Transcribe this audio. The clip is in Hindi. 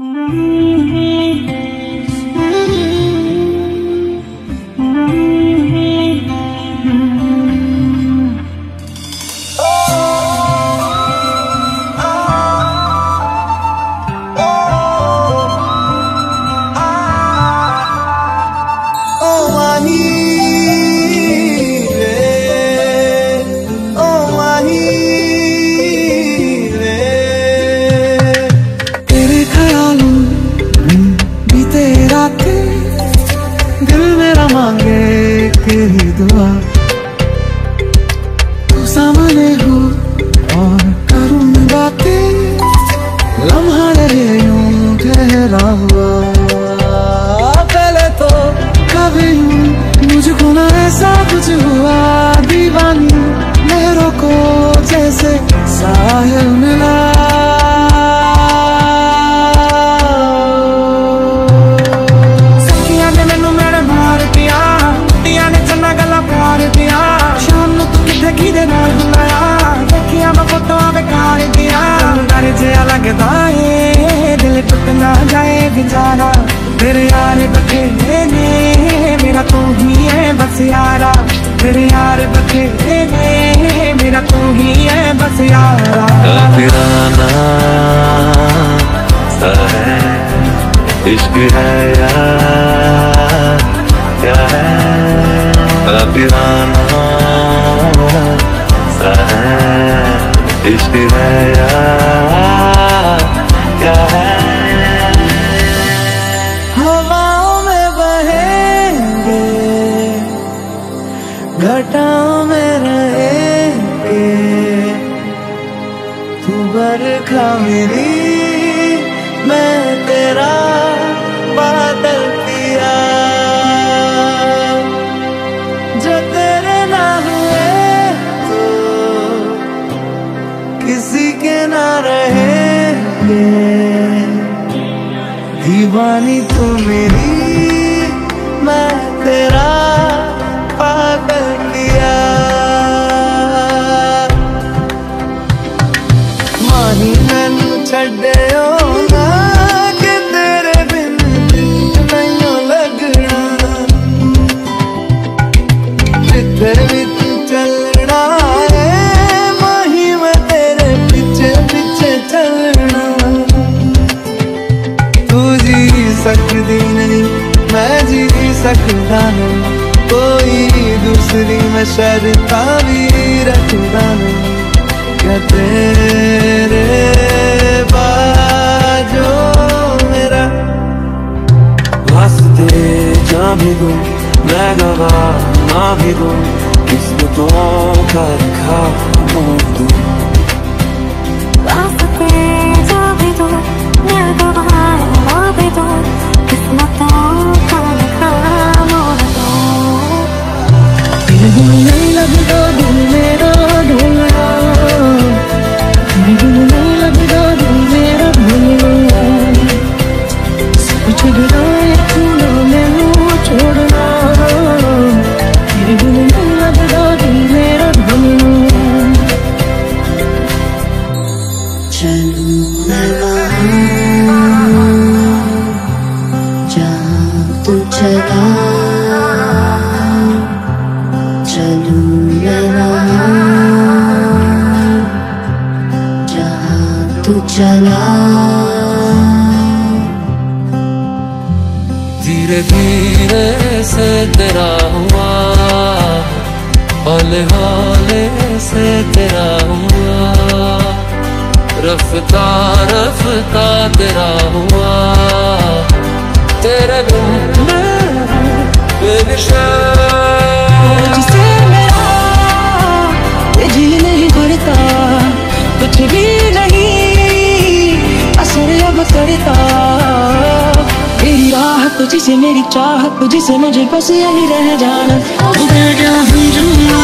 嗯。लगा दिल मेरा मांगे के ही दुआ। तू सामने हो और जाना तेरे यार बखेरे ने, मेरा तू ही है बस यारा। तेरे यार बखेरे ने, मेरा तू ही है बस यारा। काफिराना इश्क है यार, क्या है, इश्क है यार। में रहेंगे तू बरखा मेरी, मैं तेरा बादल पिया। जो तेरे ना हुए तो किसी के ना रहेंगे। दीवानी तू मेरी, मैं तेरा दी नहीं, मैं जी सकता हूँ। कोई दूसरी मैं शरता भी रखता हूँ। क्या तेरे बाजो मेरा वास्ते जा भी दूँ, मैं गवा ना भी दो। किस्मतों का रखा खा दूँ। मैं तू चला मैं तू चला धीरे धीरे से तेरा हुआ हौले हौले से तेरा हुआ। रफ्ता रफ्ता तेरा हुआ। तेरे जिसे मेरा जी नहीं करता कुछ भी नहीं असर अब करता। तेरी राह तुझसे मेरी चाह तुझसे मुझे बस यही रह जाना। क्या समझूँगा